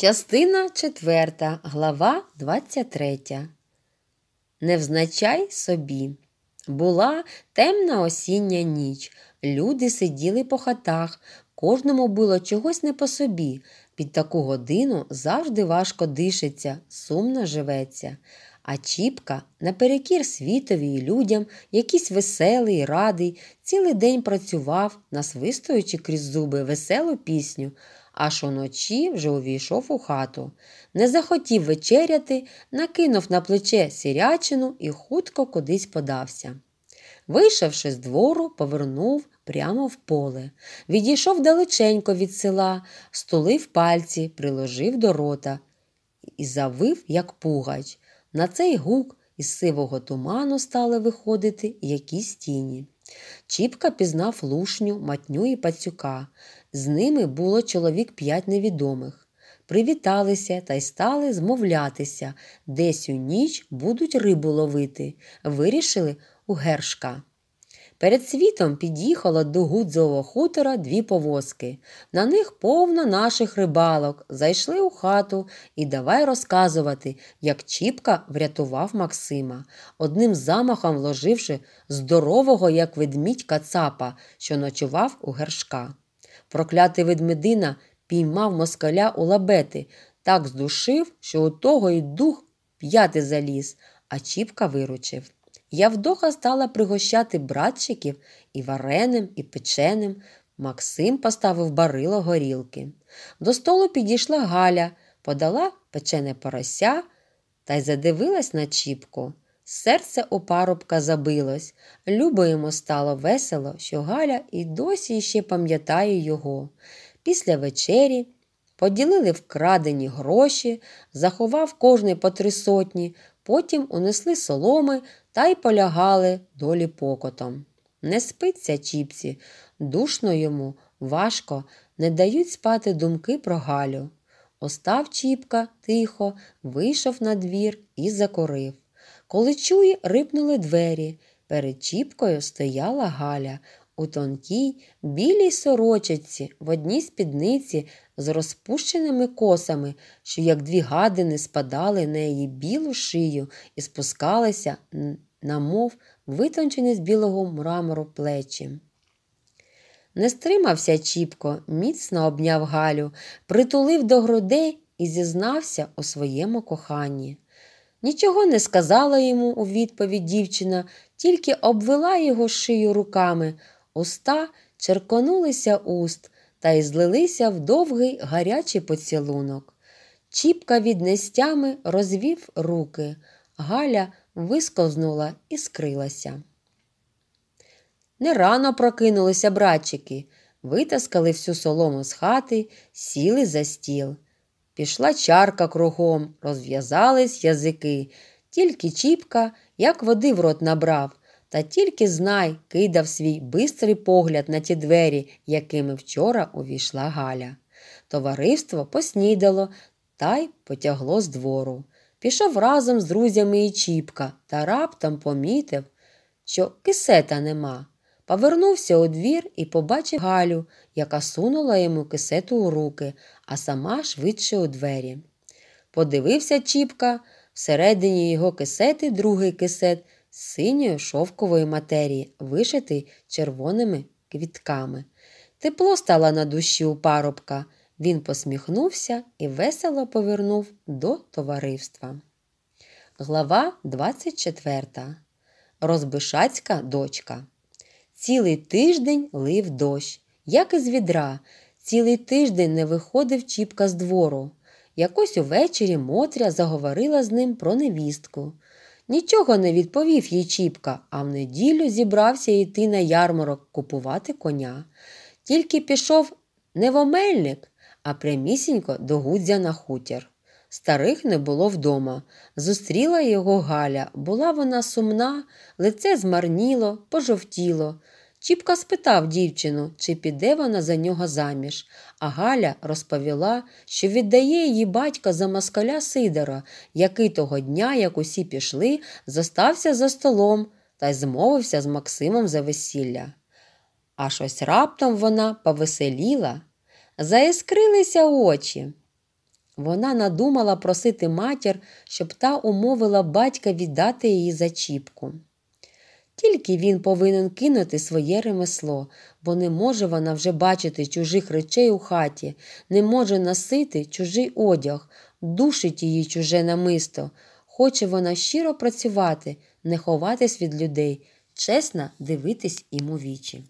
Частина 4, глава 23. Невзначай собі. Була темна осіння ніч. Люди сиділи по хатах, кожному було чогось не по собі. Під таку годину завжди важко дишиться, сумно живеться. А Чіпка, наперекір світові і людям, якийсь веселий, радий, цілий день працював, насвистуючи крізь зуби веселу пісню аж уночі вже увійшов у хату. Не захотів вечеряти, накинув на плече сірячину і хутко кудись подався. Вийшовши з двору, повернув прямо в поле. Відійшов далеченько від села, стулив пальці, приложив до рота і завив, як пугач. На цей гук із сивого туману стали виходити якісь тіні. Чіпка пізнав лушню, матню і пацюка. З ними було чоловік п'ять невідомих. Привіталися та й стали змовлятися, десь у ніч будуть рибу ловити. Вирішили у гершка. Перед світом під'їхало до Гудзового хутора дві повозки. На них повно наших рибалок. Зайшли у хату і давай розказувати, як Чіпка врятував Максима, одним замахом вложивши здорового, як ведмідь кацапа, що ночував у гершка. Проклятий ведмедина піймав москаля у лабети, так здушив, що у того й дух п'яти заліз, а Чіпка виручив. Явдоха стала пригощати братчиків і вареним, і печеним. Максим поставив барило горілки. До столу підійшла Галя, подала печене порося та й задивилась на Чіпку. Серце у парубка забилось. Любо йому стало весело, що Галя і досі ще пам'ятає його. Після вечері поділили вкрадені гроші, заховав кожний по три сотні, потім унесли соломи та й полягали долі покотом. Не спиться чіпці, душно йому, важко, не дають спати думки про Галю. Остав Чіпка тихо, вийшов на двір і закорив. Коли чує, рипнули двері. Перед Чіпкою стояла Галя у тонкій, білій сорочці, в одній спідниці з розпущеними косами, що, як дві гадини, спадали на її білу шию і спускалися, намов витончені з білого мрамору плечі. Не стримався Чіпко, міцно обняв Галю, притулив до грудей і зізнався у своєму коханні. Нічого не сказала йому у відповідь дівчина, тільки обвела його шию руками, уста черконулися уст та й злилися в довгий гарячий поцілунок. Чіпка від нестями розвів руки, Галя висковзнула і скрилася. Не рано прокинулися братчики, витаскали всю солому з хати, сіли за стіл. Пішла чарка кругом, розв'язались язики, тільки Чіпка, як води в рот набрав, та тільки знай, кидав свій бистрий погляд на ті двері, якими вчора увійшла Галя. Товариство поснідало та й потягло з двору. Пішов разом з друзями і Чіпка та раптом помітив, що кисета нема. Повернувся у двір і побачив Галю, яка сунула йому кисету у руки, а сама швидше у двері. Подивився Чіпка, всередині його кисети другий кисет з синьої шовкової матерії, вишитий червоними квітками. Тепло стало на душі у парубка. Він посміхнувся і весело повернув до товариства. Глава 24. Розбишацька дочка. Цілий тиждень лив дощ, як із відра. Цілий тиждень не виходив Чіпка з двору. Якось увечері Мотря заговорила з ним про невістку. Нічого не відповів їй Чіпка, а в неділю зібрався йти на ярмарок купувати коня. Тільки пішов не в омельник, а прямісінько до Гудзя на хутір. Старих не було вдома. Зустріла його Галя. Була вона сумна, лице змарніло, пожовтіло. Чіпка спитав дівчину, чи піде вона за нього заміж, а Галя розповіла, що віддає її батька за москаля Сидора, який того дня, як усі пішли, зостався за столом та й змовився з Максимом за весілля. Аж ось раптом вона повеселіла, заіскрилися очі. Вона надумала просити матір, щоб та умовила батька віддати її за чіпку. Тільки він повинен кинути своє ремесло, бо не може вона вже бачити чужих речей у хаті, не може носити чужий одяг, душить її чуже намисто. Хоче вона щиро працювати, не ховатись від людей, чесно дивитись їм у вічі.